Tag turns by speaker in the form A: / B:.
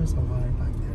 A: there's a water bug there.